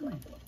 doing?